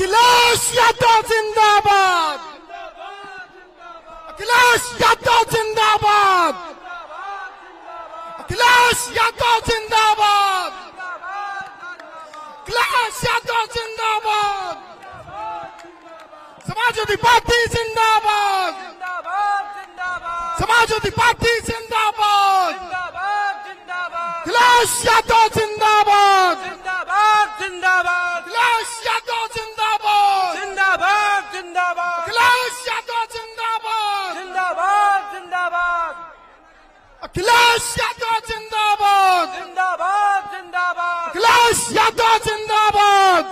अखिलेश यादव जिंदाबाद। अखिलेश यादव जिंदाबाद। अखिलेश यादव जिंदाबाद। अखिलेश यादव जिंदाबाद। समाजवादी पार्टी जिंदाबाद। समाजवादी पार्टी जिंदाबाद। Clash Yadav Zindabad! Zindabad! Zindabad! Clash Yadav Zindabad! Zindabad! Zindabad! Clash Yadav Zindabad! Zindabad! Zindabad! Clash Yadav Zindabad! Zindabad! Zindabad! Zindabad!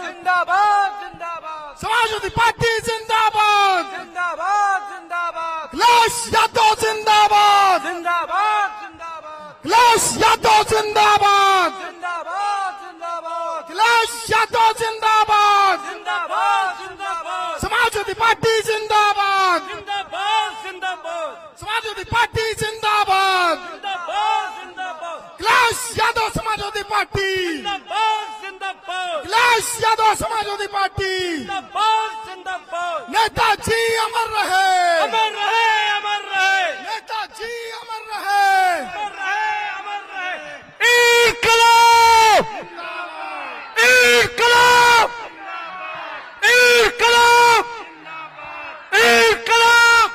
Zindabad! Zindabad! Samajwadi Party Zindabad! Zindabad! Zindabad! Clash Yadav Zindabad! Zindabad! Akhilesh Yadav जिंदाबाद। अखिलेश यादव जिंदाबाद। Samajwadi party जिंदाबाद। Samajwadi party जिंदाबाद। Akhilesh Yadav Samajwadi party. Akhilesh Yadav Samajwadi party. Netaji अमर रहे अमर रहे अमर रहे नेताजी अमर रहे अमर रहे अमर रहे इनकलाब इनकलाब इनकलाब इनकलाब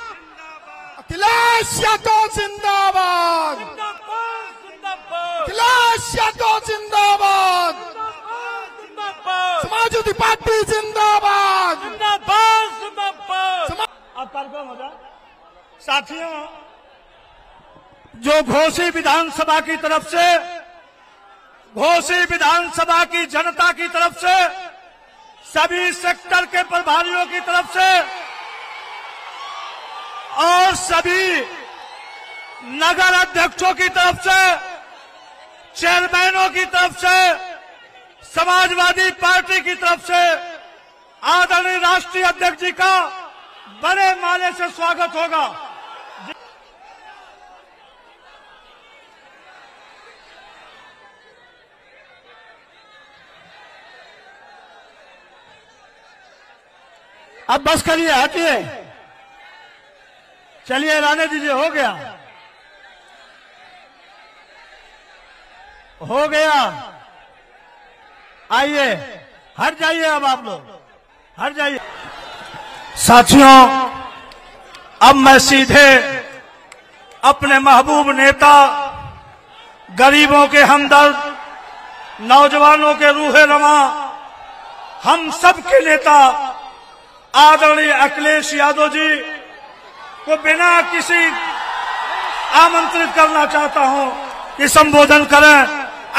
अखिलेश यादव जिंदाबाद जिंदाबाद जिंदाबाद अखिलेश यादव जिंदाबाद जिंदाबाद समाजवादी पार्टी जिंदाबाद जिंदाबाद जिंदाबाद समा- अब कार्यक्रम हो जाए साथियों, जो घोसी विधानसभा की तरफ़ से घोसी विधानसभा की जनता की तरफ़ से, सभी सेक्टर के प्रभारियों की तरफ़ से, और सभी नगर अध्यक्षों की तरफ़ से, चेयरमैनों की तरफ़ से, समाजवादी पार्टी की तरफ़ से, आदरणीय राष्ट्रीय अध्यक्ष जी का बड़े माले से स्वागत होगा। अब बस करिए, हटिए। चलिए रहने दीजिए हो गया। हो गया। आइए, हट जाइए अब आप लोग। हट जाइए। साथियों, अब मैं सीधे अपने महबूब नेता, गरीबों के हमदर्द, नौजवानों के रूहे रमा हम सबके नेता आदरणीय अखिलेश यादव जी को बिना किसी आमंत्रित करना चाहता हूँ कि संबोधन करें।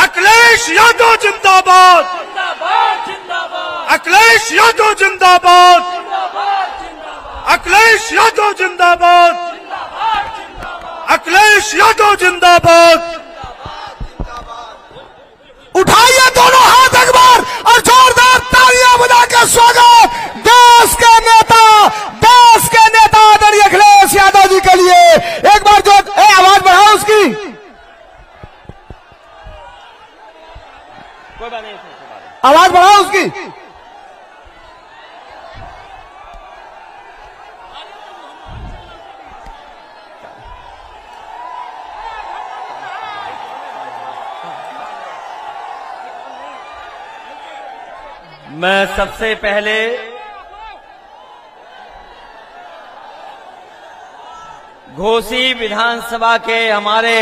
अखिलेश यादव जिंदाबाद। अखिलेश यादव जिंदाबाद। अखिलेश यादव जिंदाबाद। अखिलेश यादव जिंदाबाद। उठाइए दोनों हाथ एक बार और जोरदार तालियाँ बजा के स्वागत। देश के नेता देश के नेता आदरणीय अखिलेश यादव जी के लिए। एक बार जो ए, आवाज़ बढ़ाओ उसकी। आवाज़ बढ़ाओ उसकी। मैं सबसे पहले घोसी विधानसभा के हमारे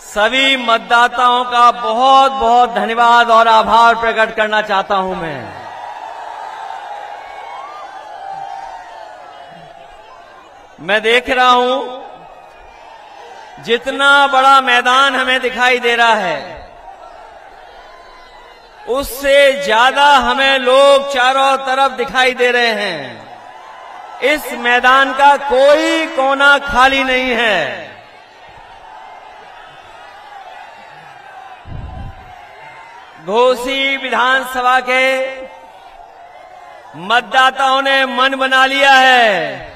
सभी मतदाताओं का बहुत बहुत धन्यवाद और आभार प्रकट करना चाहता हूँ मैं। मैं देख रहा हूँ, जितना बड़ा मैदान हमें दिखाई दे रहा है उससे ज़्यादा हमें लोग चारों तरफ़ दिखाई दे रहे हैं। इस मैदान का कोई कोना खाली नहीं है। घोसी विधानसभा के मतदाताओं ने मन बना लिया है।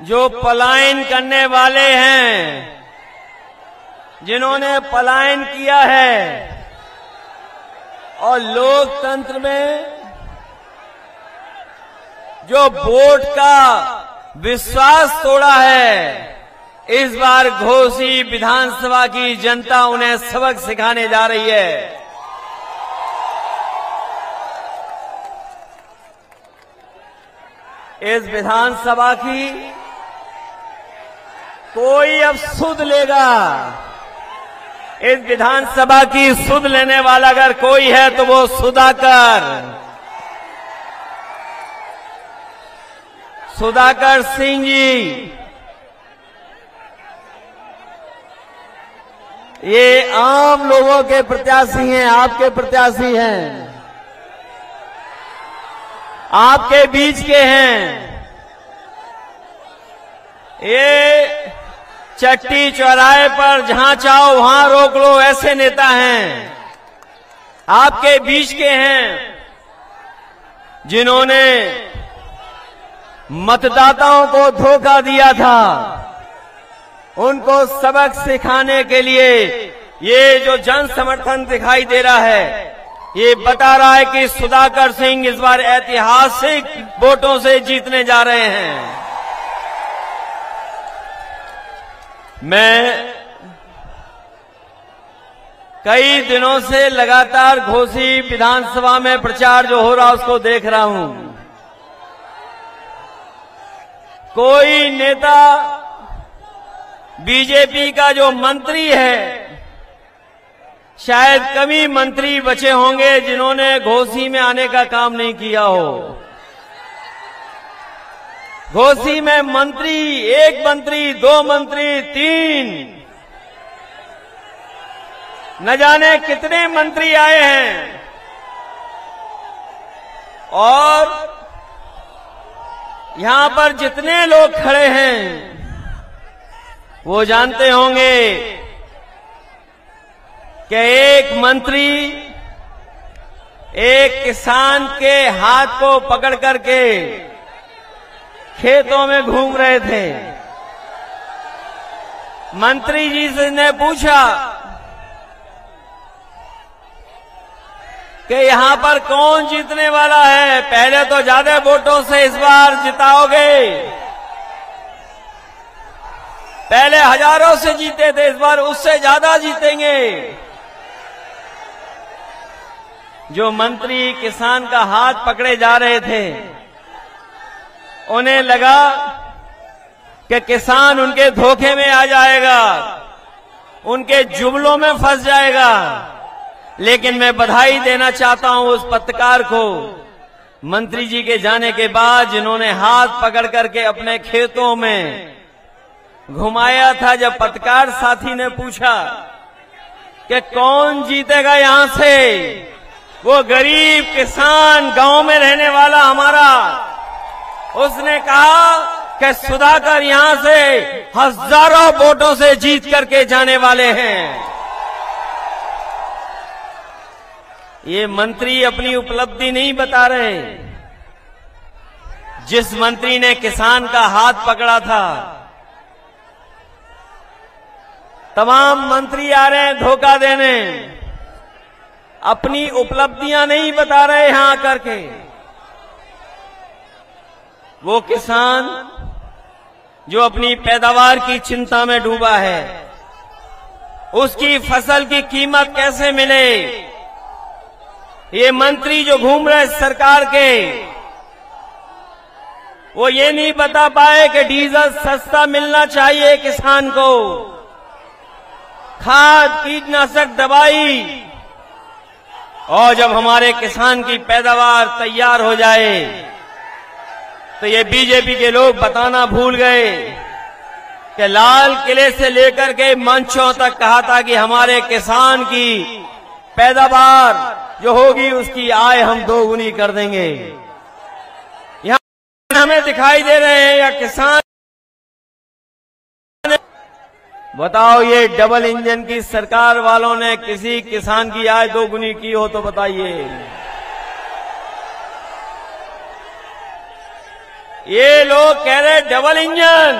जो पलायन करने वाले हैं जिन्होंने पलायन किया है। और लोकतंत्र में जो वोट का विश्वास तोड़ा है, इस बार घोसी विधानसभा की जनता उन्हें सबक सिखाने जा रही है। इस विधानसभा की कोई अब सुध लेगा। इस विधानसभा की सुध लेने वाला अगर कोई है तो वो सुधाकर। सुधाकर सिंह जी। ये आम लोगों के प्रत्याशी हैं, आपके प्रत्याशी हैं। आपके बीच के हैं। ये चट्टी चौराहे पर जहाँ चाहो वहाँ रोक लो, ऐसे नेता हैं। आपके बीच के हैं, जिन्होंने मतदाताओं को धोखा दिया था। उनको सबक सिखाने के लिए ये जो जन समर्थन दिखाई दे रहा है, ये बता रहा है कि सुधाकर सिंह इस बार ऐतिहासिक वोटों से जीतने जा रहे हैं। मैं कई दिनों से लगातार घोसी विधानसभा में प्रचार जो हो रहा उसको देख रहा हूँ। कोई नेता बीजेपी का जो मंत्री है, शायद कमी मंत्री बचे होंगे जिन्होंने घोसी में आने का काम नहीं किया हो। घोसी में मंत्री, एक मंत्री, दो मंत्री, तीन। न जाने कितने मंत्री आए हैं। और यहाँ पर जितने लोग खड़े हैं, वो जानते होंगे कि एक मंत्री एक किसान के हाथ को पकड़ करके खेतों में घूम रहे थे। मंत्री जी से ने पूछा कि यहाँ पर कौन जीतने वाला है? पहले तो ज़्यादा वोटों से इस बार जिताओगे। पहले हज़ारों से जीते थे, इस बार उससे ज़्यादा जीतेंगे। जो मंत्री किसान का हाथ पकड़े जा रहे थे उन्हें लगा कि किसान उनके धोखे में आ जाएगा, उनके जुबलों में फंस जाएगा। लेकिन मैं बधाई देना चाहता हूँ उस पत्रकार को, मंत्री जी के जाने के बाद जिन्होंने हाथ पकड़ करके अपने खेतों में घुमाया था, जब पत्रकार साथी ने पूछा कि कौन जीतेगा यहाँ से, वो गरीब किसान गाँव में रहने वाला हमारा उसने कहा कि सुधाकर यहाँ से हज़ारों वोटों से जीत करके जाने वाले हैं। ये मंत्री अपनी उपलब्धि नहीं बता रहे जिस मंत्री ने किसान का हाथ पकड़ा था, तमाम मंत्री आ रहे हैं धोखा देने। अपनी उपलब्धियाँ नहीं बता रहे यहाँ करके वो किसान जो अपनी पैदावार की चिंता में डूबा है, उसकी फ़सल की कीमत कैसे मिले? ये मंत्री जो घूम रहे सरकार के, वो ये नहीं बता पाए कि डीजल सस्ता मिलना चाहिए किसान को। खाद, कीटनाशक, दवाई, और जब हमारे किसान की पैदावार तैयार हो जाए तो ये बीजेपी के लोग बताना भूल गए कि लाल किले से लेकर के मंचों तक कहा था कि हमारे किसान की पैदावार जो होगी उसकी आय हम दोगुनी कर देंगे। यहाँ हमें दिखाई दे रहे हैं, या किसान बताओ, ये डबल इंजन की सरकार वालों ने किसी किसान की आय दोगुनी की हो तो बताइए। ये लोग कह रहे डबल इंजन।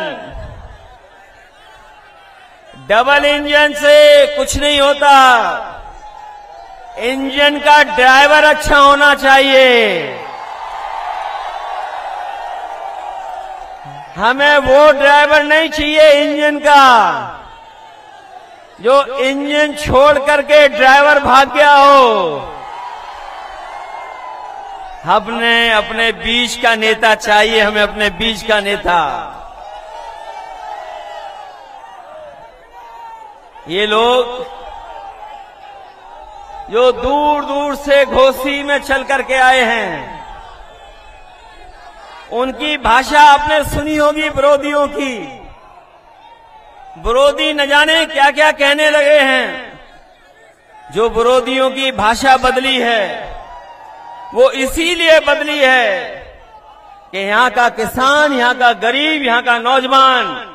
डबल इंजन से कुछ नहीं होता। इंजन का ड्राइवर अच्छा होना चाहिए। हमें वो ड्राइवर नहीं चाहिए इंजन का, जो इंजन छोड़ करके ड्राइवर भाग गया हो। हमने अपने बीच का नेता चाहिए, हमें अपने बीच का नेता। ये लोग, जो दूर दूर से घोसी में चल करके आए हैं, उनकी भाषा आपने सुनी होगी विरोधियों की। विरोधी न जाने क्या क्या कहने लगे हैं, जो विरोधियों की भाषा बदली है। वो इसीलिए बदली है कि यहाँ का किसान, यहाँ का गरीब, यहाँ का नौजवान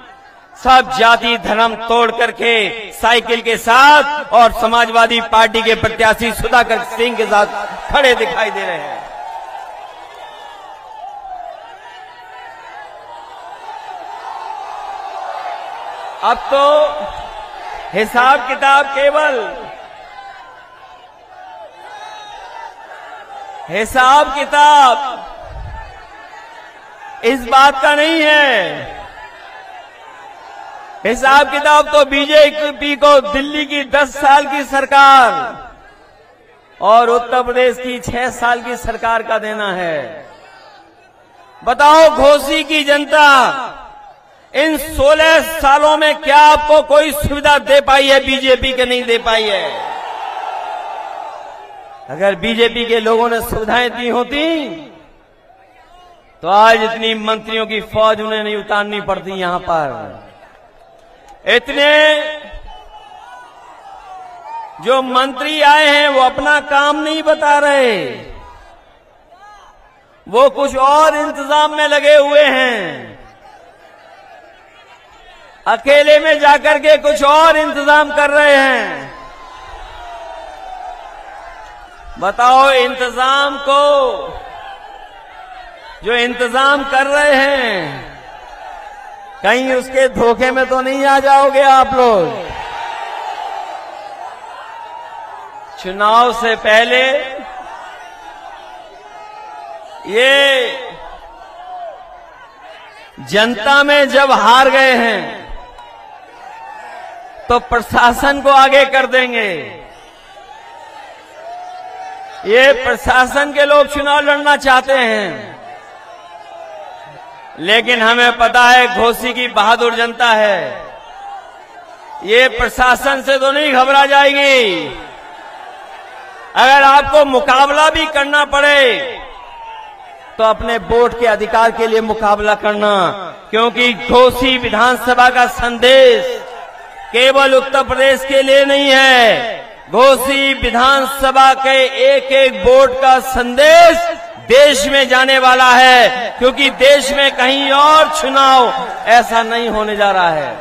सब जाति, धर्म तोड़ करके साइकिल के साथ और समाजवादी पार्टी के प्रत्याशी सुधाकर सिंह के साथ खड़े दिखाई दे रहे हैं। अब तो हिसाब किताब केवल हिसाब किताब। इस बात का नहीं है। हिसाब किताब तो बीजेपी को दिल्ली की 10 साल की सरकार और उत्तर प्रदेश की 6 साल की सरकार का देना है। बताओ घोसी की जनता, इन 16 सालों में क्या आपको कोई सुविधा दे पाई है बीजेपी के नहीं दे पाई है? अगर बीजेपी के लोगों ने सुविधाएँ दी होती तो आज इतनी मंत्रियों की फौज उन्हें नहीं उतारनी पड़ती यहाँ पर। इतने जो मंत्री आए हैं, वो अपना काम नहीं बता रहे। वो कुछ और इंतज़ाम में लगे हुए हैं। अकेले में जाकर के कुछ और इंतज़ाम कर रहे हैं। बताओ इंतज़ाम को। जो इंतज़ाम कर रहे हैं, कहीं उसके धोखे में तो नहीं आ जाओगे आप लोग। चुनाव से पहले ये जनता में जब हार गए हैं तो प्रशासन को आगे कर देंगे। ये प्रशासन के लोग चुनाव लड़ना चाहते हैं। लेकिन हमें पता है, घोसी की बहादुर जनता है। ये प्रशासन से तो नहीं घबरा जाएगी। अगर आपको मुकाबला भी करना पड़े तो अपने वोट के अधिकार के लिए मुकाबला करना, क्योंकि घोसी विधानसभा का संदेश केवल उत्तर प्रदेश के लिए नहीं है। घोसी विधानसभा के एक एक वोट का संदेश देश में जाने वाला है, क्योंकि देश में कहीं और चुनाव ऐसा नहीं होने जा रहा है।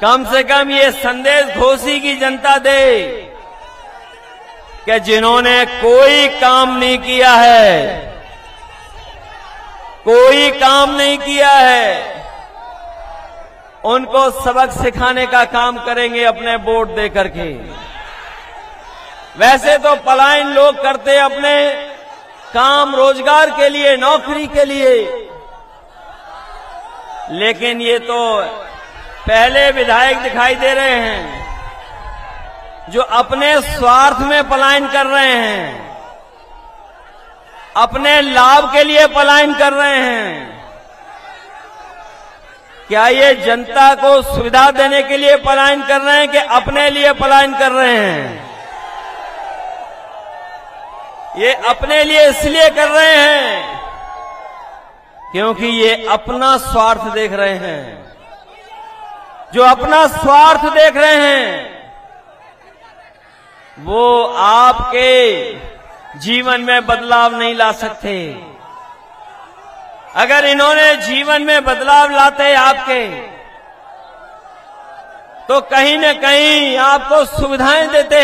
कम से कम ये संदेश घोसी की जनता दे कि जिन्होंने कोई काम नहीं किया है, कोई काम नहीं किया है उनको सबक सिखाने का काम करेंगे अपने वोट दे करके। वैसे तो पलायन लोग करते अपने काम रोज़गार के लिए, नौकरी के लिए। लेकिन ये तो पहले विधायक दिखाई दे रहे हैं, जो अपने स्वार्थ में पलायन कर रहे हैं, अपने लाभ के लिए पलायन कर रहे हैं। क्या ये जनता को सुविधा देने के लिए पलायन कर रहे हैं कि अपने लिए पलायन कर रहे हैं? ये अपने लिए इसलिए कर रहे हैं क्योंकि ये अपना स्वार्थ देख रहे हैं। जो अपना स्वार्थ देख रहे हैं, वो आपके जीवन में बदलाव नहीं ला सकते। अगर इन्होंने जीवन में बदलाव लाते आपके तो कहीं न कहीं आपको सुविधाएँ देते।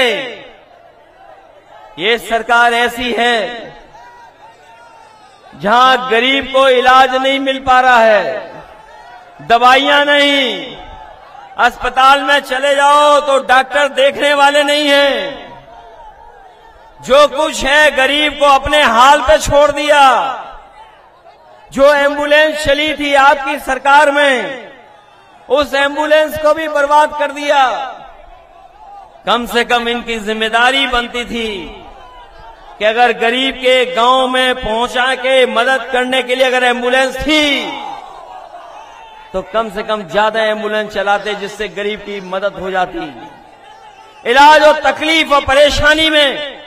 ये सरकार ऐसी है, जहाँ गरीब को इलाज नहीं मिल पा रहा है, दवाइयाँ नहीं, अस्पताल में चले जाओ तो डॉक्टर देखने वाले नहीं हैं। जो कुछ है, गरीब को अपने हाल पे छोड़ दिया। जो एंबुलेंस चली थी आपकी सरकार में, उस एंबुलेंस को भी बर्बाद कर दिया। कम से कम इनकी ज़िम्मेदारी बनती थी कि अगर गरीब के गाँव में पहुँचा के मदद करने के लिए अगर एंबुलेंस थी तो कम से कम ज़्यादा एंबुलेंस चलाते जिससे गरीब की मदद हो जाती। इलाज और तकलीफ़ और परेशानी में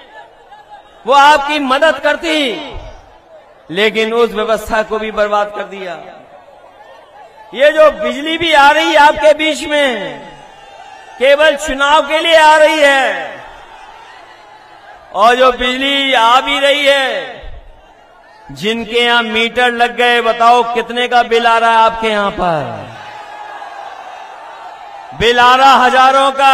वो आपकी मदद करती। लेकिन उस व्यवस्था को भी बर्बाद कर दिया। ये जो बिजली भी आ रही है आपके बीच में, केवल चुनाव के लिए आ रही है। और जो बिजली आ भी रही है, जिनके यहाँ मीटर लग गए, बताओ कितने का बिल आ रहा है आपके यहाँ पर? बिल आ रहा हज़ारों का।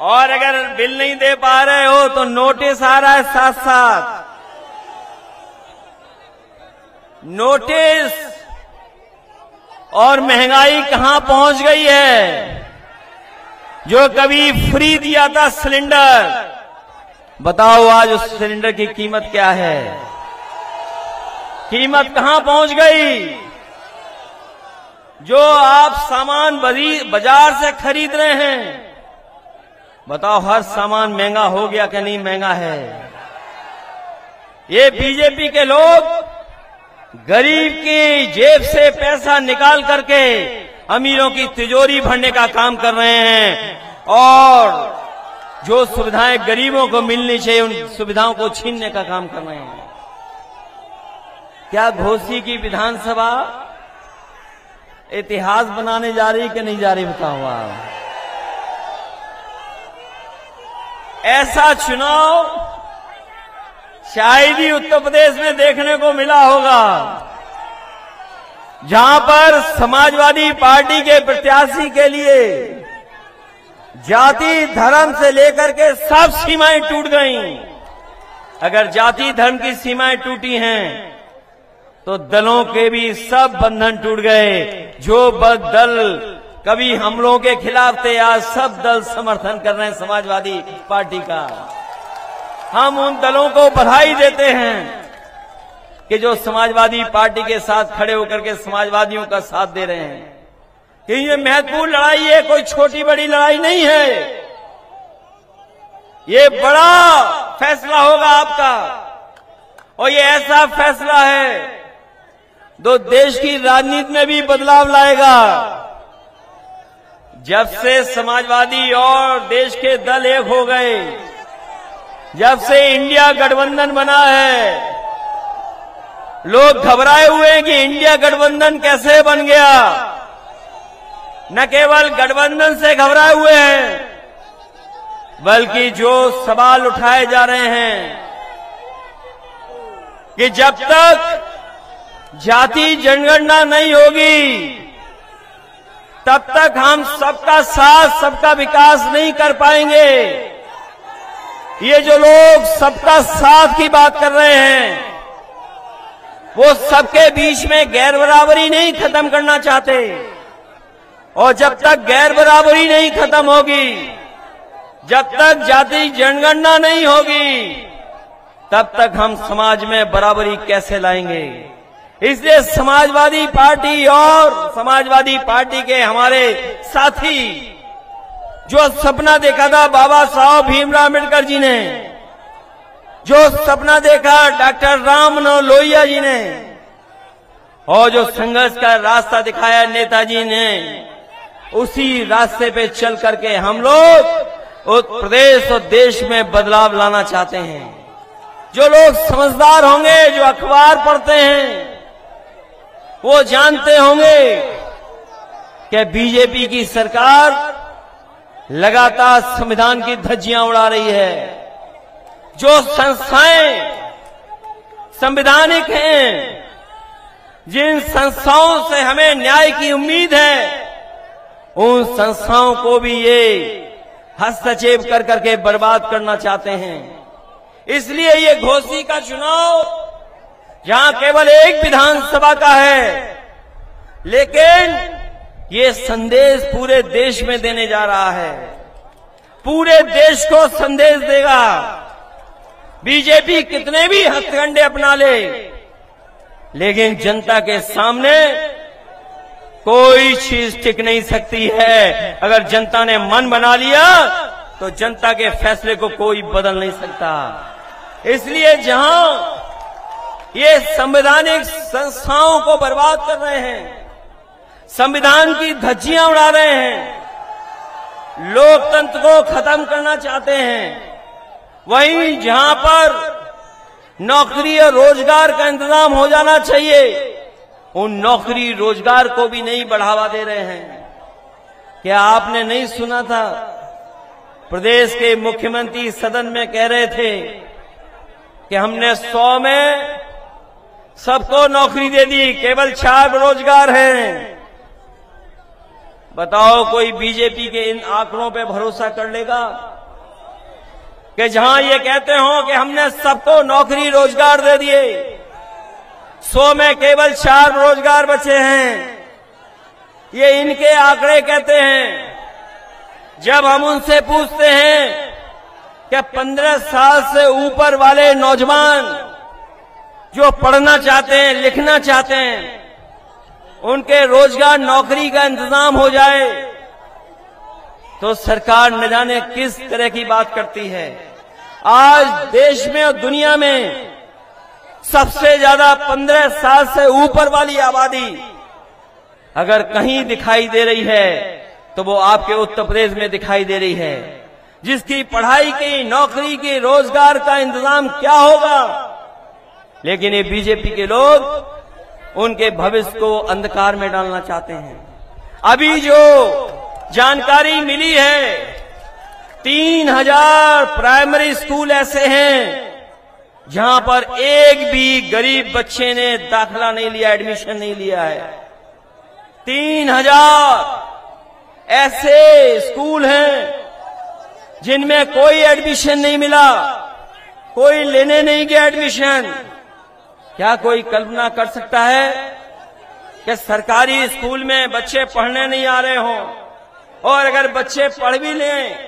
और अगर बिल नहीं दे पा रहे हो तो नोटिस आ रहा है साथ साथ नोटिस और महँगाई कहाँ पहुँच गई है? जो कभी फ्री दिया था सिलेंडर, बताओ आज उस सिलेंडर की कीमत क्या है? कीमत कहाँ पहुँच गई? जो आप सामान बाज़ार से खरीद रहे हैं, बताओ हर सामान महँगा हो गया कि नहीं महँगा है? ये बीजेपी के लोग गरीब की जेब से पैसा निकाल करके अमीरों की तिजोरी भरने का काम कर रहे हैं। और जो सुविधाएँ गरीबों को मिलनी चाहिए, उन सुविधाओं को छीनने का काम कर रहे हैं। क्या घोसी की विधानसभा इतिहास बनाने जा रही कि नहीं जा रही, बताओ आप। ऐसा चुनाव शायद ही उत्तर प्रदेश में देखने को मिला होगा। जहाँ पर समाजवादी पार्टी के प्रत्याशी के लिए जाति, धर्म से लेकर के सब सीमाएँ टूट गईं। अगर जाति, धर्म की सीमाएँ टूटी हैं तो दलों के भी सब बंधन टूट गए। जो दल कभी हमलों के खिलाफ थे, आज सब दल समर्थन कर रहे हैं समाजवादी पार्टी का। हम उन दलों को बधाई देते हैं कि जो समाजवादी पार्टी के साथ खड़े होकर के समाजवादियों का साथ दे रहे हैं। कि ये महत्वपूर्ण लड़ाई है, कोई छोटी बड़ी लड़ाई नहीं है। ये बड़ा फैसला होगा आपका। और ये ऐसा फैसला है जो देश की राजनीति में भी बदलाव लाएगा। जब से समाजवादी और देश के दल एक हो गए जब से इंडिया गठबंधन बना है, लोग घबराए हुए हैं कि इंडिया गठबंधन कैसे बन गया। न केवल गठबंधन से घबराए हुए हैं, बल्कि जो सवाल उठाए जा रहे हैं कि जब तक जाति जनगणना नहीं होगी, तब तक हम सबका साथ, सबका विकास नहीं कर पाएँगे। ये जो लोग सबका साथ की बात कर रहे हैं, वो सबके बीच में गैर बराबरी नहीं खत्म करना चाहते। और जब तक गैर बराबरी नहीं खत्म होगी, जब तक जाति जनगणना नहीं होगी, तब तक हम समाज में बराबरी कैसे लाएँगे? इसलिए समाजवादी पार्टी और समाजवादी पार्टी के हमारे साथी जो सपना देखा था बाबा साहब भीमराव अंबेडकर जी ने, जो सपना देखा डॉक्टर राम लोहिया जी ने, और जो संघर्ष का रास्ता दिखाया नेताजी ने, उसी रास्ते पे चल करके हम लोग उस प्रदेश और देश में बदलाव लाना चाहते हैं। जो लोग समझदार होंगे, जो अखबार पढ़ते हैं, वो जानते होंगे कि बीजेपी की सरकार लगातार संविधान की धज्जियाँ उड़ा रही है। जो संस्थाएँ संविधानिक हैं, जिन संस्थाओं से हमें न्याय की उम्मीद है, उन संस्थाओं को भी ये हस्तक्षेप कर करके बर्बाद करना चाहते हैं। इसलिए ये घोषी का चुनाव जहाँ केवल एक विधानसभा का है, लेकिन ये संदेश पूरे देश में देने जा रहा है। पूरे देश को संदेश देगा। बीजेपी कितने भी हथकंडे अपना ले, लेकिन जनता के सामने कोई चीज़ टिक नहीं सकती है। अगर जनता ने मन बना लिया तो जनता के फैसले को कोई बदल नहीं सकता। इसलिए जहाँ ये संवैधानिक संस्थाओं को बर्बाद कर रहे हैं संविधान की धज्जियाँ उड़ा रहे हैं। लोकतंत्र को खत्म करना चाहते हैं। वहीं जहाँ पर नौकरी और रोज़गार का इंतज़ाम हो जाना चाहिए, उन नौकरी रोज़गार को भी नहीं बढ़ावा दे रहे हैं। क्या आपने नहीं सुना था? प्रदेश के मुख्यमंत्री सदन में कह रहे थे कि हमने सौ में सबको नौकरी दे दी, केवल चार रोज़गार हैं। बताओ कोई बीजेपी के इन आंकड़ों पे भरोसा कर लेगा? कि जहाँ ये कहते हो कि हमने सबको नौकरी रोज़गार दे दिए, सौ में केवल चार रोज़गार बचे हैं। ये इनके आंकड़े कहते हैं। जब हम उनसे पूछते हैं कि पंद्रह साल से ऊपर वाले नौजवान जो पढ़ना चाहते हैं, लिखना चाहते हैं उनके रोज़गार नौकरी का इंतज़ाम हो जाए तो सरकार न जाने किस तरह की बात करती है। आज देश में और दुनिया में सबसे ज़्यादा पंद्रह साल से ऊपर वाली आबादी अगर कहीं दिखाई दे रही है तो वो आपके उत्तर प्रदेश में दिखाई दे रही है। जिसकी पढ़ाई की, नौकरी की, रोज़गार का इंतज़ाम क्या होगा? लेकिन ये बीजेपी के लोग उनके भविष्य को अंधकार में डालना चाहते हैं। अभी जो जानकारी मिली है, तीन हज़ार प्राइमरी स्कूल ऐसे हैं, जहाँ पर एक भी गरीब बच्चे ने दाखला नहीं लिया, एडमिशन नहीं लिया है। तीन हज़ार ऐसे स्कूल हैं, जिनमें कोई एडमिशन नहीं मिला, कोई लेने नहीं गया एडमिशन। क्या कोई कल्पना कर सकता है कि सरकारी स्कूल में बच्चे पढ़ने नहीं आ रहे हों? और अगर बच्चे पढ़ भी लें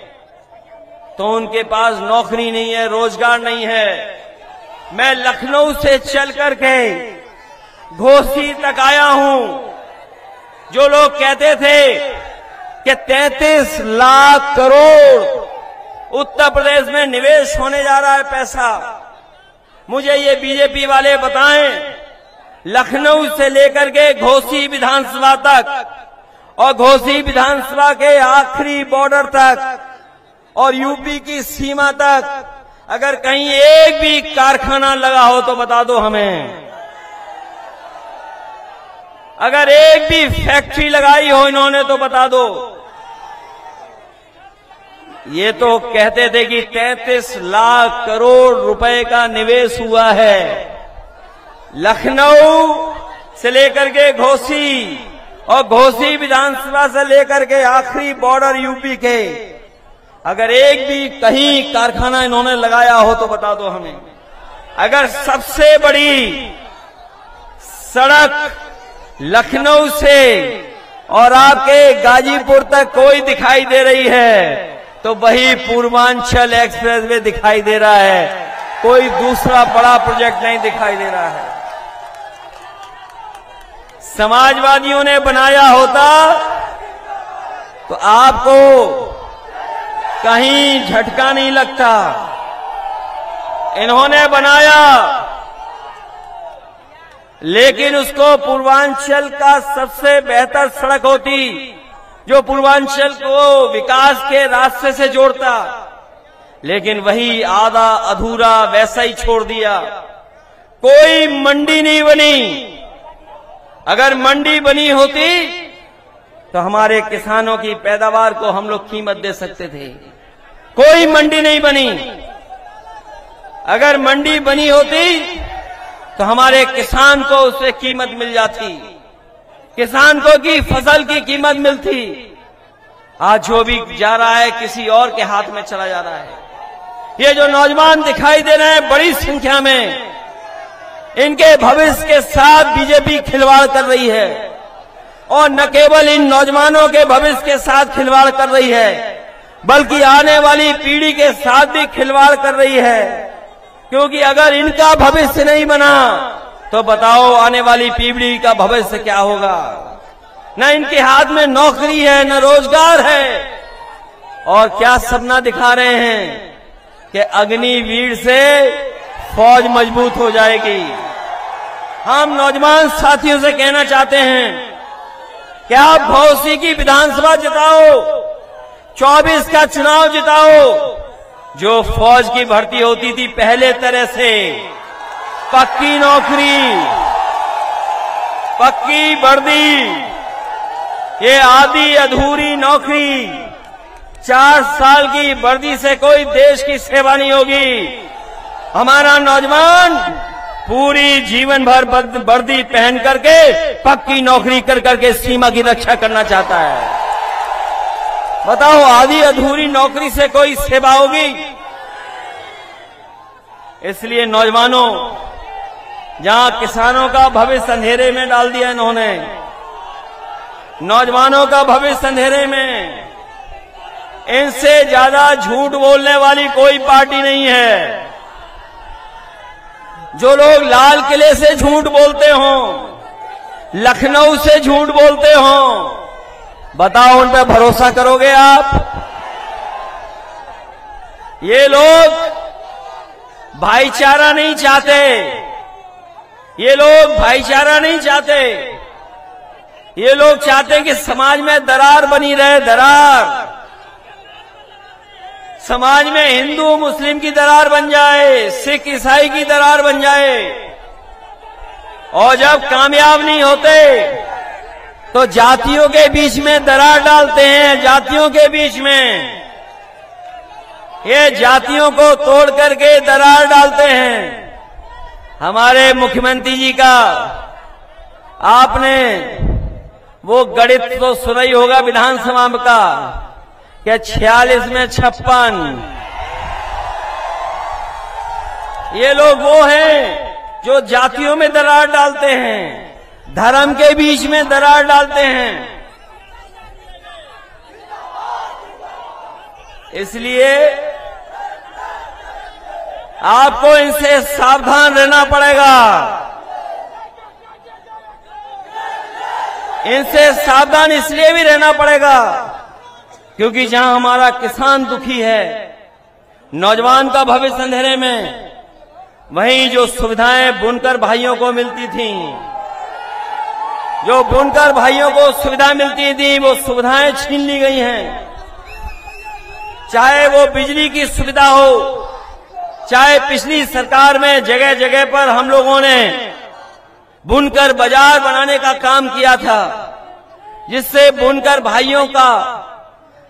तो उनके पास नौकरी नहीं है, रोज़गार नहीं है। मैं लखनऊ से चल करके घोसी तक आया हूँ। जो लोग कहते थे कि 33 लाख करोड़ उत्तर प्रदेश में निवेश होने जा रहा है पैसा मुझे ये बीजेपी वाले बताएँ, लखनऊ से लेकर के घोसी विधानसभा तक और घोसी विधानसभा के आखिरी बॉर्डर तक और यूपी की सीमा तक, अगर कहीं एक भी कारखाना लगा हो तो बता दो हमें। अगर एक भी फैक्ट्री लगाई हो इन्होंने तो बता दो। ये तो कहते थे कि 33 लाख करोड़ रुपए का निवेश हुआ है। लखनऊ से लेकर के घोसी और घोसी विधानसभा से लेकर के आखिरी बॉर्डर यूपी के, अगर एक भी कहीं कारखाना इन्होंने लगाया हो तो बता दो हमें। अगर सबसे बड़ी सड़क लखनऊ से और आपके गाजीपुर तक कोई दिखाई दे रही है तो वही पूर्वांचल एक्सप्रेस वे दिखाई दे रहा है। कोई दूसरा बड़ा प्रोजेक्ट नहीं दिखाई दे रहा है। समाजवादियों ने बनाया होता तो आपको कहीं झटका नहीं लगता। इन्होंने बनाया लेकिन उसको पूर्वांचल का सबसे बेहतर सड़क होती। जो पूर्वांचल को विकास के रास्ते से जोड़ता, लेकिन वही आधा अधूरा वैसा ही छोड़ दिया। कोई मंडी नहीं बनी। अगर मंडी बनी होती तो हमारे किसानों की पैदावार को हम लोग कीमत दे सकते थे। कोई मंडी नहीं बनी। अगर मंडी बनी होती तो हमारे किसान को उससे कीमत मिल जाती। किसान को की फ़सल की कीमत मिलती। आज जो भी जा रहा है, किसी और के हाथ में चला जा रहा है। ये जो नौजवान दिखाई दे रहे हैं, बड़ी संख्या में, इनके भविष्य के साथ बीजेपी खिलवाड़ कर रही है। और न केवल इन नौजवानों के भविष्य के साथ खिलवाड़ कर रही है, बल्कि आने वाली पीढ़ी के साथ भी खिलवाड़ कर रही है। क्योंकि अगर इनका भविष्य नहीं बना तो बताओ, आने वाली पीढ़ी का भविष्य क्या होगा? न इनके हाथ में नौकरी है, न रोज़गार है। और क्या सपना दिखा रहे हैं कि अग्निवीर से फौज मज़बूत हो जाएगी। हम नौजवान साथियों से कहना चाहते हैं कि आप भौसी की विधानसभा जिताओ? 24 का चुनाव जिताओ, जो फौज की भर्ती होती थी पहले तरह से। पक्की नौकरी, पक्की वर्दी, ये आधी अधूरी नौकरी, चार साल की वर्दी से कोई देश की सेवा नहीं होगी। हमारा नौजवान पूरी जीवन भर वर्दी पहन करके, पक्की नौकरी कर करके सीमा की रक्षा करना चाहता है। बताओ, आधी अधूरी नौकरी से कोई सेवा होगी? इसलिए नौजवानों जहाँ किसानों का भविष्य अंधेरे में डाल दिया इन्होंने। नौजवानों का भविष्य अंधेरे में। इनसे ज़्यादा झूठ बोलने वाली कोई पार्टी नहीं है। जो लोग लाल किले से झूठ बोलते हो, लखनऊ से झूठ बोलते हो, बताओ उन पर भरोसा करोगे आप? ये लोग भाईचारा नहीं चाहते। ये लोग भाईचारा नहीं चाहते। ये लोग चाहते कि समाज में दरार बनी रहे, दरार। समाज में हिंदू, मुस्लिम की दरार बन जाए, सिख, ईसाई की दरार बन जाए। और जब कामयाब नहीं होते तो जातियों के बीच में दरार डालते हैं, जातियों के बीच में। ये जातियों को तोड़ करके दरार डालते हैं। हमारे मुख्यमंत्री जी का आपने वो गणित तो सुना ही होगा विधानसभा का क्या छियालीस में छप्पन। ये लोग वो हैं जो जातियों में दरार डालते हैं, धर्म के बीच में दरार डालते हैं। इसलिए आपको इनसे सावधान रहना पड़ेगा। इनसे सावधान इसलिए भी रहना पड़ेगा, क्योंकि जहाँ हमारा किसान दुखी है, नौजवान का भविष्य अंधेरे में, वहीं जो सुविधाएँ बुनकर भाइयों को मिलती थी, जो बुनकर भाइयों को सुविधा मिलती थी, वो सुविधाएँ छीन ली गई हैं। चाहे वो बिजली की सुविधा हो चाहे पिछली सरकार में जगह जगह पर हम लोगों ने बुनकर बाज़ार बनाने का काम किया था, जिससे बुनकर भाइयों का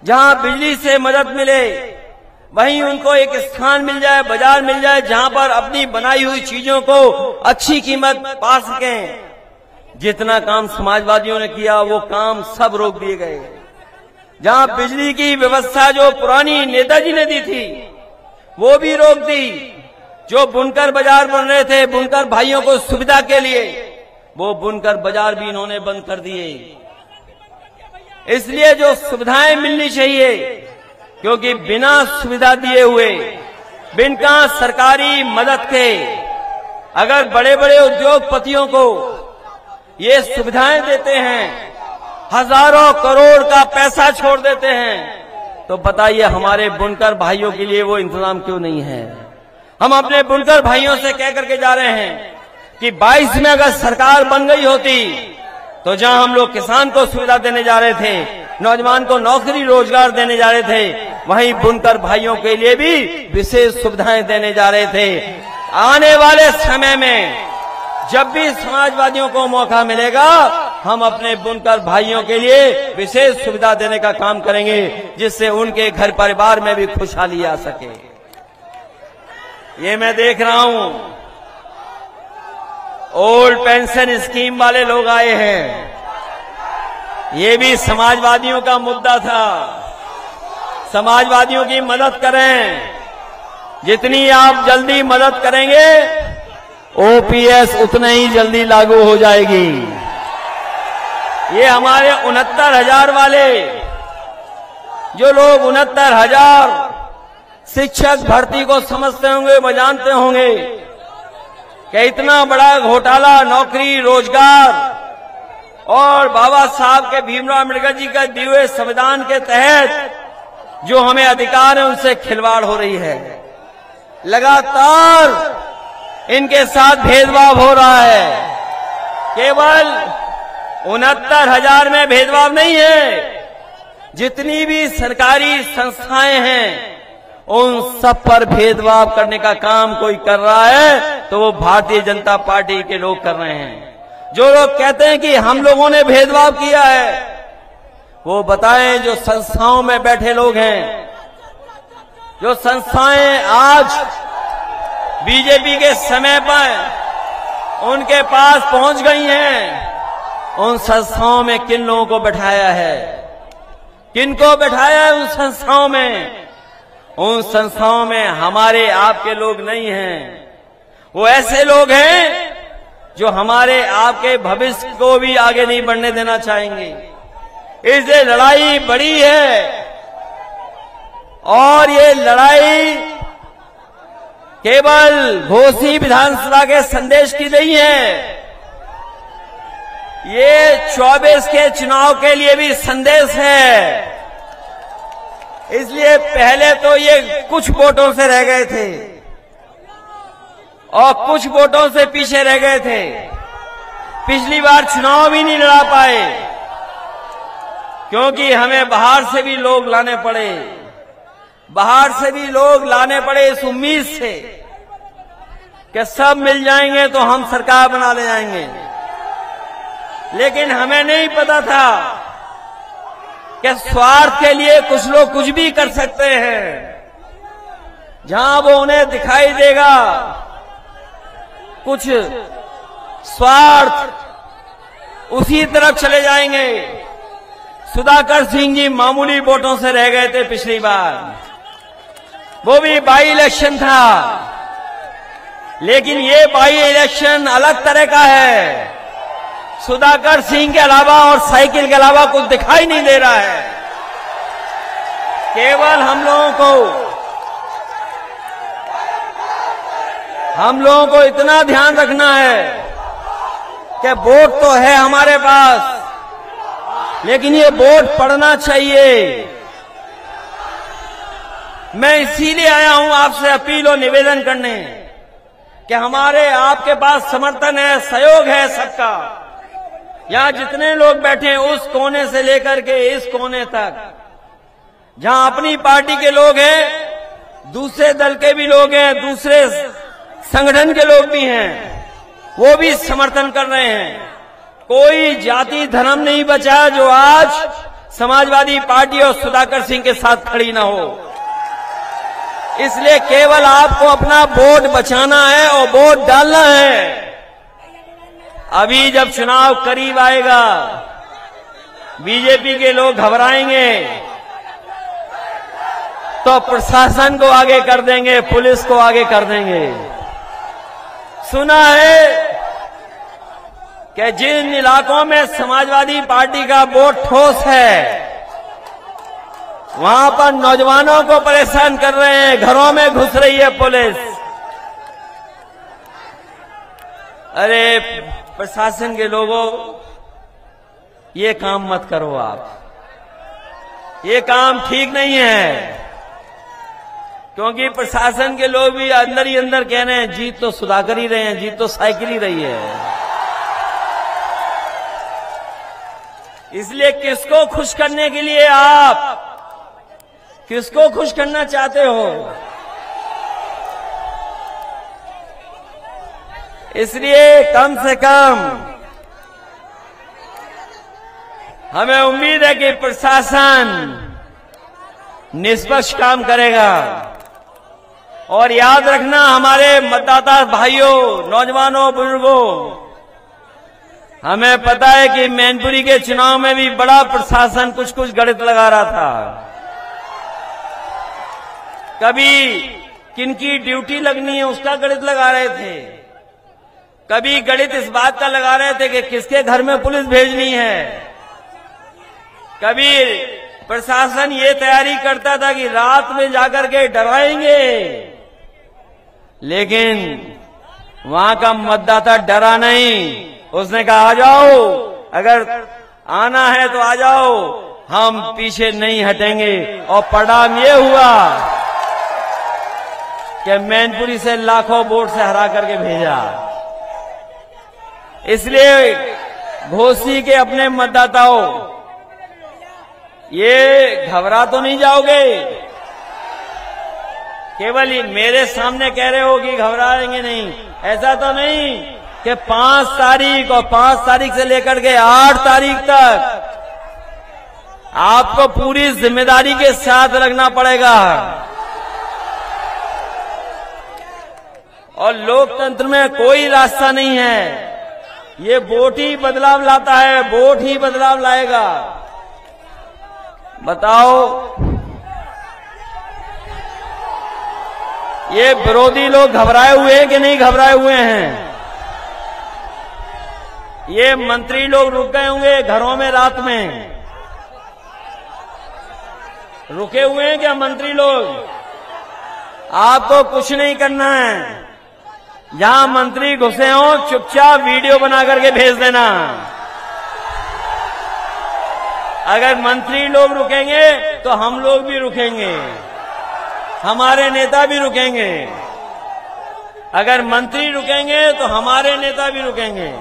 जहाँ बिजली से मदद मिले, वहीं उनको एक स्थान मिल जाए, बाज़ार मिल जाए, जहाँ पर अपनी बनाई हुई चीज़ों को अच्छी कीमत पा सकें। जितना काम समाजवादियों ने किया, वो काम सब रोक दिए गए। जहाँ बिजली की व्यवस्था जो पुरानी नेताजी ने दी थी वो भी रोक दी जो बुनकर बाज़ार बन रहे थे, बुनकर भाइयों को सुविधा के लिए, वो बुनकर बाज़ार भी इन्होंने बंद कर दिए। इसलिए जो सुविधाएँ मिलनी चाहिए, क्योंकि बिना सुविधा दिए हुए बिना सरकारी मदद के, अगर बड़े बड़े उद्योगपतियों को ये सुविधाएँ देते हैं, हज़ारों करोड़ का पैसा छोड़ देते हैं तो बताइए, हमारे बुनकर भाइयों के लिए वो इंतज़ाम क्यों नहीं है? हम अपने बुनकर भाइयों से कह करके जा रहे हैं कि 22 में अगर सरकार बन गई होती तो जहाँ हम लोग किसान को सुविधा देने जा रहे थे, नौजवान को नौकरी रोज़गार देने जा रहे थे, वहीं बुनकर भाइयों के लिए भी विशेष सुविधाएँ देने जा रहे थे। आने वाले समय में जब भी समाजवादियों को मौका मिलेगा हम अपने बुनकर भाइयों के लिए विशेष सुविधा देने का काम करेंगे, जिससे उनके घर परिवार में भी खुशहाली आ सके। ये मैं देख रहा हूँ, ओल्ड पेंशन स्कीम वाले लोग आए हैं। ये भी समाजवादियों का मुद्दा था। समाजवादियों की मदद करें। जितनी आप जल्दी मदद करेंगे, ओपीएस उतने ही जल्दी लागू हो जाएगी। ये हमारे उनहत्तर हज़ार वाले, जो लोग उनहत्तर हज़ार शिक्षक भर्ती को समझते होंगे व जानते होंगे कि इतना बड़ा घोटाला नौकरी, रोज़गार और बाबा साहब के भीमराव अंबेडकर जी का दिए हुए संविधान के तहत जो हमें अधिकार है, उनसे खिलवाड़ हो रही है। लगातार इनके साथ भेदभाव हो रहा है। केवल उनहत्तर हज़ार में भेदभाव नहीं है। जितनी भी सरकारी संस्थाएँ हैं, उन सब पर भेदभाव करने का काम कोई कर रहा है तो वो भारतीय जनता पार्टी के लोग कर रहे हैं। जो लोग कहते हैं कि हम लोगों ने भेदभाव किया है, वो बताएँ जो संस्थाओं में बैठे लोग हैं, जो संस्थाएँ आज बीजेपी के समय पर उनके पास पहुँच गई हैं उन संस्थाओं में किन लोगों को बैठाया है? किनको बैठाया है उन संस्थाओं में? उन संस्थाओं में हमारे आपके लोग नहीं हैं। वो ऐसे लोग हैं जो हमारे आपके भविष्य को भी आगे नहीं बढ़ने देना चाहेंगे। इसलिए लड़ाई बड़ी है और ये लड़ाई केवल घोसी विधानसभा के संदेश की नहीं है। ये 24 के चुनाव के लिए भी संदेश है। इसलिए पहले तो ये कुछ वोटों से रह गए थे। और कुछ वोटों से पीछे रह गए थे। पिछली बार चुनाव भी नहीं लड़ा पाए। क्योंकि हमें बाहर से भी लोग लाने पड़े। बाहर से भी लोग लाने पड़े इस उम्मीद से कि सब मिल जाएँगे तो हम सरकार बना ले जाएँगे। लेकिन हमें नहीं पता था कि स्वार्थ के लिए कुछ लोग कुछ भी कर सकते हैं। जहाँ वो उन्हें दिखाई देगा, कुछ स्वार्थ उसी तरफ़ चले जाएँगे। सुधाकर सिंह जी मामूली वोटों से रह गए थे पिछली बार। वो भी बाई इलेक्शन था। लेकिन ये बाई इलेक्शन अलग तरह का है। सुधाकर सिंह के अलावा और साइकिल के अलावा कुछ दिखाई नहीं दे रहा है। केवल हम लोगों को, हम लोगों को इतना ध्यान रखना है कि वोट तो है हमारे पास, लेकिन ये वोट पड़ना चाहिए। मैं इसीलिए आया हूँ आपसे अपील और निवेदन करने कि हमारे आपके पास समर्थन है, सहयोग है सबका। यहाँ जितने लोग बैठे हैं उस कोने से लेकर के इस कोने तक। जहाँ अपनी पार्टी के लोग हैं, दूसरे दल के भी लोग हैं, दूसरे संगठन के लोग भी हैं, वो भी समर्थन कर रहे हैं। कोई जाति धर्म नहीं बचा जो आज समाजवादी पार्टी और सुधाकर सिंह के साथ खड़ी ना हो। इसलिए केवल आपको अपना वोट बचाना है और वोट डालना है। अभी जब चुनाव करीब आएगा, बीजेपी के लोग घबराएँगे तो प्रशासन को आगे कर देंगे, पुलिस को आगे कर देंगे। सुना है कि जिन इलाकों में समाजवादी पार्टी का वोट ठोस है, वहाँ पर नौजवानों को परेशान कर रहे हैं, घरों में घुस रही है पुलिस। अरे, प्रशासन के लोगों, ये काम मत करो आप। ये काम ठीक नहीं है। क्योंकि प्रशासन के लोग भी अंदर ही अंदर कह रहे हैं, जीत तो सुधाकर ही रहे हैं, जीत तो साइकिल ही रही है। इसलिए किसको खुश करने के लिए आप, किसको खुश करना चाहते हो? इसलिए कम से कम हमें उम्मीद है कि प्रशासन निष्पक्ष काम करेगा। और याद रखना, हमारे मतदाता भाइयों, नौजवानों, बुज़ुर्गों, हमें पता है कि मैनपुरी के चुनाव में भी बड़ा प्रशासन कुछ कुछ गणित लगा रहा था। कभी किनकी ड्यूटी लगनी है, उसका गणित लगा रहे थे। कभी गणित इस बात का लगा रहे थे कि किसके घर में पुलिस भेजनी है? कभी प्रशासन ये तैयारी करता था कि रात में जाकर के डराएँगे लेकिन वहाँ का मतदाता डरा नहीं। उसने कहा, आ जाओ, अगर आना है तो आ जाओ, हम पीछे नहीं हटेंगे। और परिणाम ये हुआ कि मैनपुरी से लाखों वोट से हरा करके भेजा। इसलिए घोसी के अपने मतदाताओं, ये घबरा तो नहीं जाओगे। केवल मेरे सामने कह रहे हो कि घबराएँगे नहीं। ऐसा तो नहीं कि पाँच तारीख और पाँच तारीख से लेकर के आठ तारीख तक आपको पूरी ज़िम्मेदारी के साथ रखना पड़ेगा। और लोकतंत्र में कोई रास्ता नहीं है। ये वोट ही बदलाव लाता है, वोट ही बदलाव लाएगा। बताओ। ये विरोधी लोग घबराए हुए हैं कि नहीं घबराए हुए हैं? ये मंत्री लोग रुक गए होंगे घरों में रात में। रुके हुए हैं क्या मंत्री लोग? आपको कुछ नहीं करना है। जहाँ मंत्री घुसे हो, चुपचाप वीडियो बना करके भेज देना। अगर मंत्री लोग रुकेंगे तो हम लोग भी रुकेंगे। हमारे नेता भी रुकेंगे। अगर मंत्री रुकेंगे तो हमारे नेता भी रुकेंगे।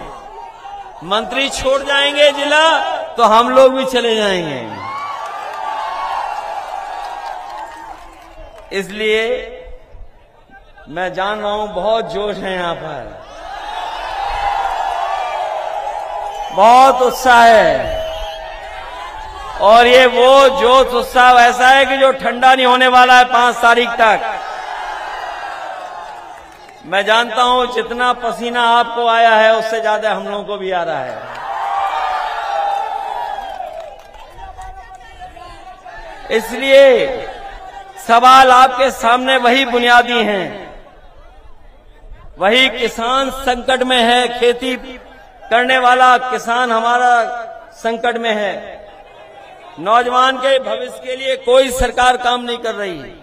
मंत्री छोड़ जाएँगे जिला तो हम लोग भी चले जाएँगे। इसलिए मैं जान रहा हूँ बहुत जोश है यहाँ पर। बहुत उत्साह है। और ये वो जोश उत्साह ऐसा है कि जो ठंडा नहीं होने वाला है पाँच तारीख तक। मैं जानता हूँ जितना पसीना आपको आया है, उससे ज़्यादा हम लोगों को भी आ रहा है। इसलिए सवाल आपके सामने वही बुनियादी हैं। वही किसान संकट में है, खेती करने वाला किसान हमारा संकट में है। नौजवान के भविष्य के लिए कोई सरकार काम नहीं कर रही।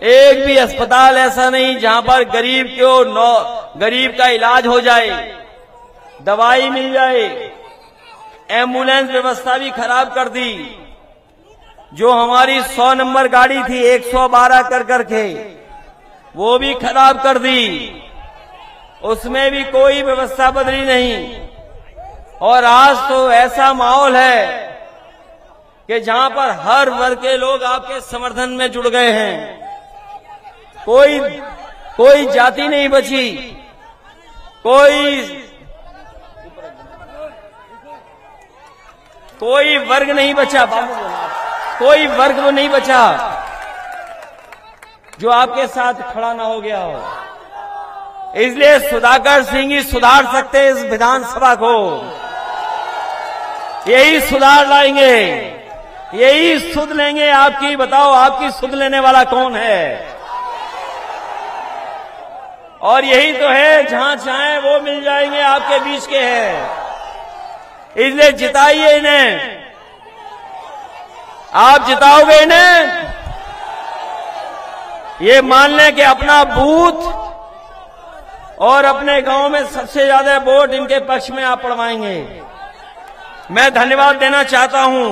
एक भी अस्पताल ऐसा नहीं जहाँ पर गरीब को गरीब का इलाज हो जाए, दवाई मिल जाए, एंबुलेंस व्यवस्था भी खराब कर दी। जो हमारी सौ नंबर गाड़ी थी 112 कर करके, वो भी खराब कर दी। उसमें भी कोई व्यवस्था बदली नहीं। और आज तो ऐसा माहौल है कि जहाँ पर हर वर्ग के लोग आपके समर्थन में जुड़ गए हैं। कोई कोई जाति नहीं बची। कोई कोई वर्ग नहीं बचा कोई वर्ग नहीं बचा जो आपके साथ खड़ा ना हो गया हो। इसलिए सुधाकर सिंह ही सुधार सकते हैं इस विधानसभा को। यही सुधार लाएँगे, यही सुध लेंगे। आपकी बताओ, आपकी सुध लेने वाला कौन है? और यही तो है, जहाँ चाहे वो मिल जाएँगे आपके बीच के हैं। इसलिए जिताइए इन्हें। आप जिताओगे इन्हें। ये मान लें कि अपना बूथ और अपने गाँव में सबसे ज़्यादा वोट इनके पक्ष में आप पड़वाएँगे। मैं धन्यवाद देना चाहता हूँ।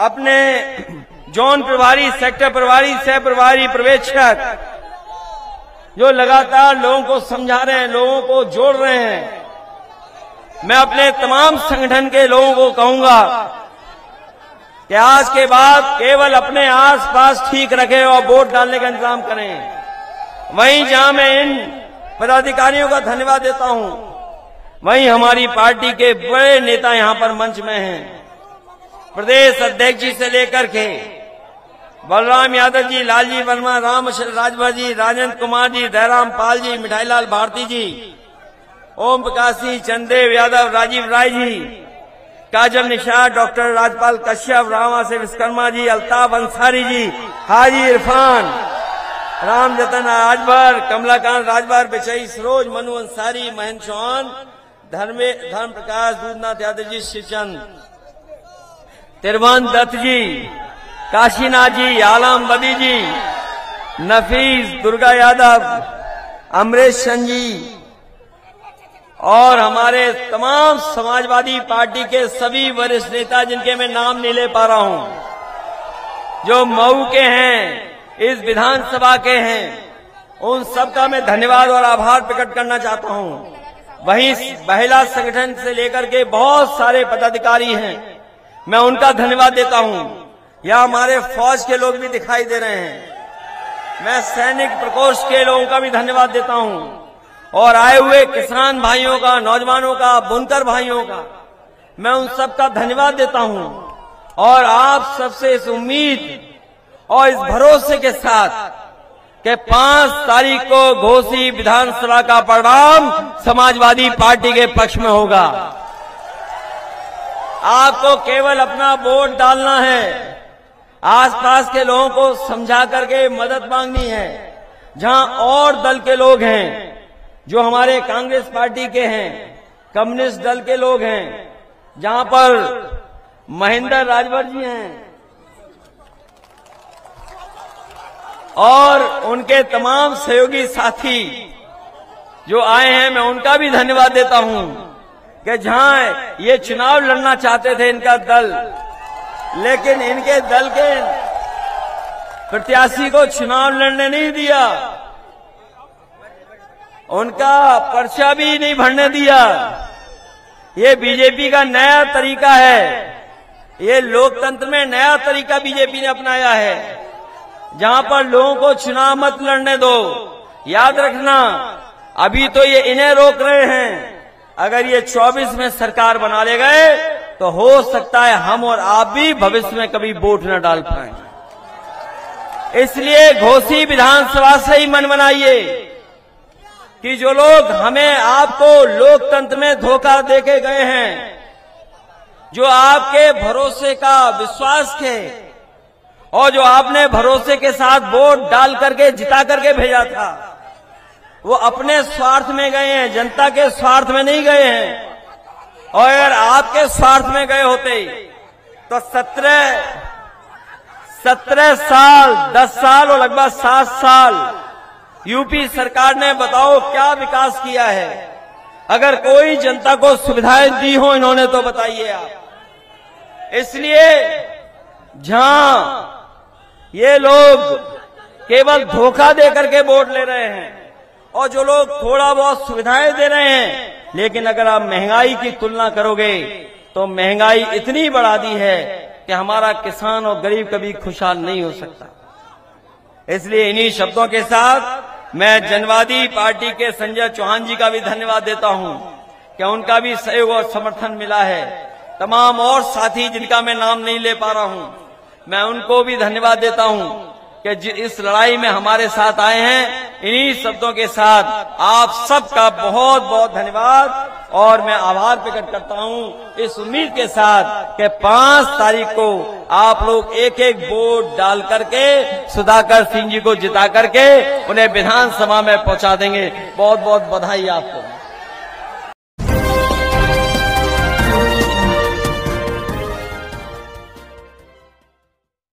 अपने जोन प्रभारी, सेक्टर प्रभारी, सह प्रभारी प्रवेक्षक जो लगातार लोगों को समझा रहे हैं, लोगों को जोड़ रहे हैं, मैं अपने तमाम संगठन के लोगों को कहूँगा कि आज के बाद केवल अपने आसपास ठीक रखें और वोट डालने का इंतज़ाम करें। वहीं जहाँ मैं इन पदाधिकारियों का धन्यवाद देता हूँ। वहीं हमारी पार्टी के बड़े नेता यहाँ पर मंच में हैं। प्रदेश अध्यक्ष जी से लेकर के बलराम यादव जी, लालजी वर्मा, राम राजभर जी, राजेंद्र कुमार जी दयाराम पाल जी, मिठाईलाल भारती जी, ओम प्रकाश सिंह चंदेव यादव, राजीव राय जी, काजल निषाद, डॉक्टर राजपाल कश्यप रामा से विश्वकर्मा जी, अल्ताफ अंसारी जी, हाजी इरफान राम जतन राजभर कमलाकांत राजभर बिचई सरोज, मनु अंसारी महेंद्र चौहान धर्मे धर्म प्रकाश दूधनाथ यादव जी श्रीचंद तिरवन दत्त जी, काशीनाथ जी, आलम बदी जी, नफीस, दुर्गा यादव, अमरेश चंद जी, और हमारे तमाम समाजवादी पार्टी के सभी वरिष्ठ नेता जिनके मैं नाम नहीं ले पा रहा हूँ, जो मऊ के हैं इस विधानसभा के हैं। उन सबका मैं धन्यवाद और आभार प्रकट करना चाहता हूँ। वहीं महिला संगठन से लेकर के बहुत सारे पदाधिकारी हैं। मैं उनका धन्यवाद देता हूँ। या हमारे फौज के लोग भी दिखाई दे रहे हैं। मैं सैनिक प्रकोष्ठ के लोगों का भी धन्यवाद देता हूँ। और आए हुए किसान भाइयों का, नौजवानों का, बुनकर भाइयों का, मैं उन सबका धन्यवाद देता हूँ। और आप सबसे इस उम्मीद और इस भरोसे के साथ कि पाँच तारीख को घोसी विधानसभा का परिणाम समाजवादी पार्टी के पक्ष में होगा। आपको केवल अपना वोट डालना है। आसपास के लोगों को समझा करके मदद मांगनी है। जहाँ और दल के लोग हैं, जो हमारे कांग्रेस पार्टी के हैं, कम्युनिस्ट दल के लोग हैं, जहाँ पर महेंद्र राजभर जी हैं और उनके तमाम सहयोगी साथी जो आए हैं, मैं उनका भी धन्यवाद देता हूँ कि जहाँ ये चुनाव लड़ना चाहते थे इनका दल। लेकिन इनके दल के प्रत्याशी को चुनाव लड़ने नहीं दिया। उनका पर्चा भी नहीं भरने दिया। ये बीजेपी का नया तरीका है। ये लोकतंत्र में नया तरीका बीजेपी ने अपनाया है। जहाँ पर लोगों को चुनाव मत लड़ने दो। याद रखना, अभी तो ये इन्हें रोक रहे हैं। अगर ये 24 में सरकार बना ले गए तो हो सकता है हम और आप भी भविष्य में कभी वोट न डाल पाए। इसलिए घोसी विधानसभा से ही मन बनाइए कि जो लोग हमें आपको लोकतंत्र में धोखा देके गए हैं, जो आपके भरोसे का विश्वास के और जो आपने भरोसे के साथ वोट डाल करके, जिता करके भेजा था, वो अपने स्वार्थ में गए हैं, जनता के स्वार्थ में नहीं गए हैं। और अगर आपके स्वार्थ में गए होते तो सत्रह सत्रह साल, दस साल और लगभग सात साल, यूपी सरकार ने बताओ क्या विकास किया है। अगर कोई जनता को सुविधाएँ दी हो, इन्होंने तो बताइए आप। इसलिए, जहाँ ये लोग केवल धोखा दे करके वोट ले रहे हैं और जो लोग थोड़ा बहुत सुविधाएँ दे रहे हैं, लेकिन अगर आप महँगाई की तुलना करोगे तो महँगाई इतनी बढ़ा दी है कि हमारा किसान और गरीब कभी खुशहाल नहीं हो सकता। इसलिए इन्हीं शब्दों के साथ मैं जनवादी पार्टी के संजय चौहान जी का भी धन्यवाद देता हूँ कि उनका भी सहयोग और समर्थन मिला है। तमाम और साथी जिनका मैं नाम नहीं ले पा रहा हूँ मैं उनको भी धन्यवाद देता हूँ कि इस लड़ाई में हमारे साथ आए हैं। इन्हीं शब्दों के साथ आप सबका बहुत बहुत धन्यवाद। और मैं आभार प्रकट करता हूँ इस उम्मीद के साथ कि पाँच तारीख को आप लोग एक एक वोट डाल करके, सुधाकर सिंह जी को जिता करके उन्हें विधानसभा में पहुँचा देंगे। बहुत बहुत बधाई आपको।